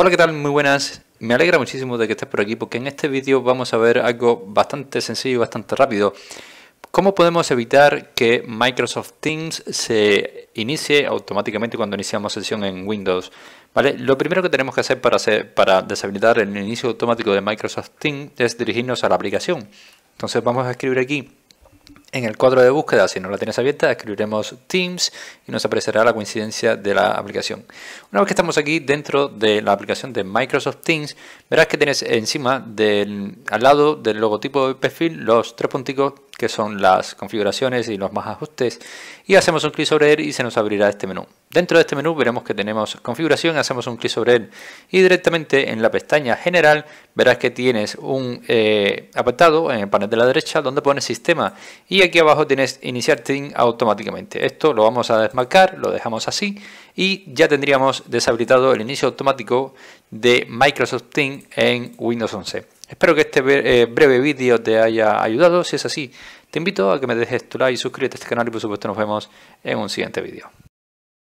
Hola, ¿qué tal? Muy buenas. Me alegra muchísimo de que estés por aquí porque en este vídeo vamos a ver algo bastante sencillo y bastante rápido. ¿Cómo podemos evitar que Microsoft Teams se inicie automáticamente cuando iniciamos sesión en Windows? ¿Vale? Lo primero que tenemos que hacer para, hacer para deshabilitar el inicio automático de Microsoft Teams es dirigirnos a la aplicación. Entonces vamos a escribir aquí en el cuadro de búsqueda, si no la tienes abierta, escribiremos Teams y nos aparecerá la coincidencia de la aplicación. Una vez que estamos aquí dentro de la aplicación de Microsoft Teams, verás que tienes encima, del, al lado del logotipo de perfil, los tres punticos que son las configuraciones y los más ajustes y hacemos un clic sobre él y se nos abrirá este menú. Dentro de este menú veremos que tenemos configuración, hacemos un clic sobre él y directamente en la pestaña general verás que tienes un eh, apartado en el panel de la derecha donde pone sistema y aquí abajo tienes iniciar Team automáticamente. Esto lo vamos a desmarcar, lo dejamos así y ya tendríamos deshabilitado el inicio automático de Microsoft Teams en Windows 11. Espero que este eh, breve vídeo te haya ayudado. Si es así, te invito a que me dejes tu like, suscríbete a este canal y por supuesto nos vemos en un siguiente vídeo.